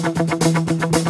なるほど。